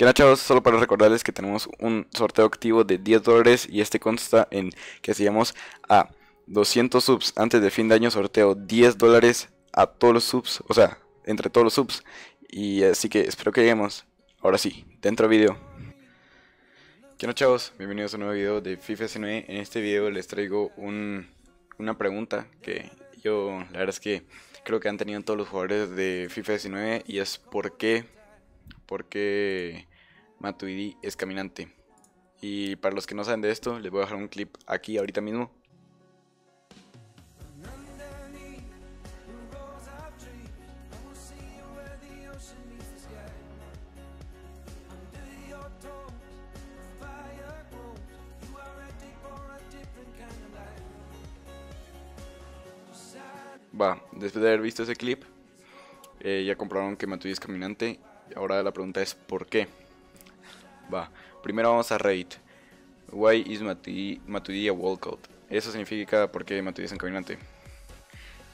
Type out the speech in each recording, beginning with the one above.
Que nada chavos, solo para recordarles que tenemos un sorteo activo de 10 dólares y este consta en que si llegamos a 200 subs antes de fin de año sorteo 10 dólares a todos los subs, o sea, entre todos los subs. Y así que espero que lleguemos. Ahora sí, dentro video. ¿Qué onda chavos? Bienvenidos a un nuevo video de FIFA 19. En este video les traigo un, una pregunta que yo la verdad es que creo que han tenido todos los jugadores de FIFA 19 y es ¿por qué? ¿Por qué Matuidi es caminante. Y para los que no saben de esto, les voy a dejar un clip aquí ahorita mismo. Va, después de haber visto ese clip, eh, ya comprobaron que Matuidi es caminante. Ahora la pregunta es ¿por qué? Va, primero vamos a rate. Why is Matuidi, a walkout? Eso significa porque Matuidi es un caminante.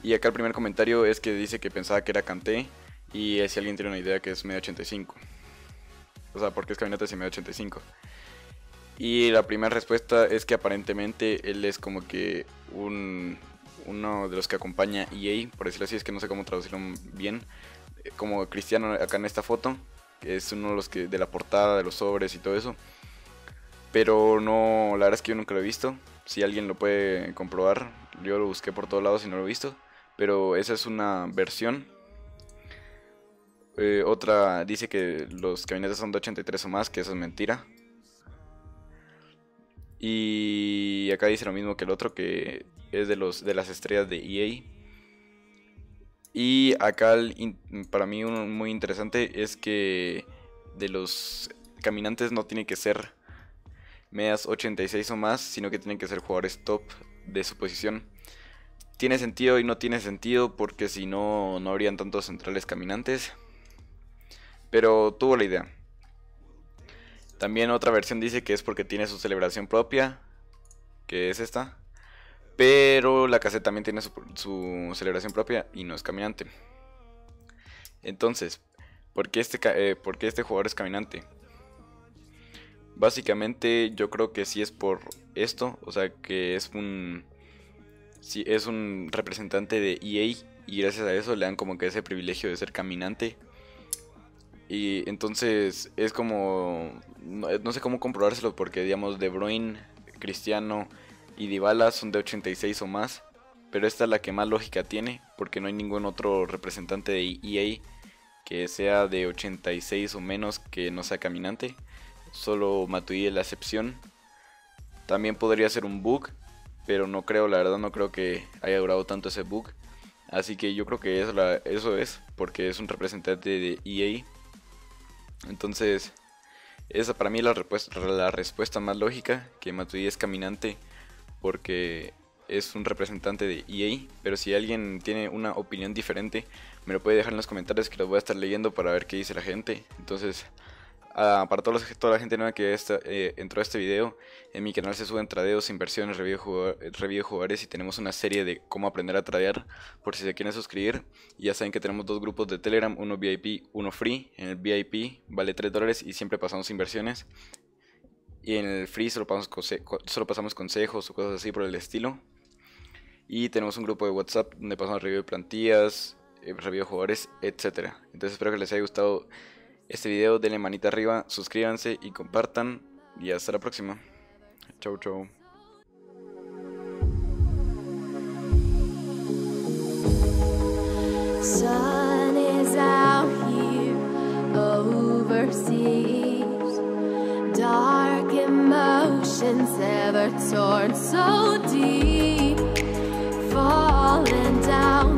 Y acá el primer comentario es que dice que pensaba que era Kanté y si alguien tiene una idea que es medio 85. O sea, porque es caminante si medio 85. Y la primera respuesta es que aparentemente él es como que un, uno de los que acompaña EA, por decirlo así, es que no sé cómo traducirlo bien, como Cristiano acá en esta foto, es uno de los que de la portada, de los sobres y todo eso. Pero no, la verdad es que yo nunca lo he visto. Si alguien lo puede comprobar, yo lo busqué por todos lados y no lo he visto. Pero esa es una versión. Eh, otra dice que los cabinetes son de 83 o más, que eso es mentira. Y acá dice lo mismo que el otro, que es de, los, de las estrellas de EA. Y acá para mí uno muy interesante es que de los caminantes no tiene que ser medias 86 o más, sino que tienen que ser jugadores top de su posición. Tiene sentido y no tiene sentido porque si no, no habrían tantos centrales caminantes. Pero tuvo la idea. También otra versión dice que es porque tiene su celebración propia, que es esta. Pero la caseta también tiene su, celebración propia y no es caminante. Entonces, ¿por qué, este, eh, ¿por qué este jugador es caminante? Básicamente yo creo que sí es por esto, o sea que es un sí, es un representante de EA y gracias a eso le dan como que ese privilegio de ser caminante. Y entonces es como no, no sé cómo comprobárselo porque digamos De Bruyne, Cristiano, y Dybala son de 86 o más, pero esta es la que más lógica tiene, porque no hay ningún otro representante de EA que sea de 86 o menos que no sea caminante. Solo Matuidi es la excepción. También podría ser un bug, pero no creo, la verdad no creo que haya durado tanto ese bug. Así que yo creo que eso, eso es, porque es un representante de EA. Entonces, esa para mí es la, respuesta, la respuesta más lógica, que Matuidi es caminante porque es un representante de EA, pero si alguien tiene una opinión diferente, me lo puede dejar en los comentarios que los voy a estar leyendo para ver qué dice la gente. Entonces, ah, para todos toda la gente nueva que eh, entró a este video, en mi canal se suben tradeos, inversiones, review de jugadores y tenemos una serie de cómo aprender a tradear por si se quieren suscribir. ya saben que tenemos dos grupos de Telegram, uno VIP, uno free. En el VIP vale 3 dólares y siempre pasamos inversiones. Y en el free solo pasamos, solo pasamos consejos o cosas así por el estilo. Y tenemos un grupo de WhatsApp donde pasamos review de plantillas, eh, review de jugadores, etc. Entonces espero que les haya gustado este video. Denle manita arriba, suscríbanse y compartan. Y hasta la próxima. Chau, chau. Emotions ever torn so deep, falling down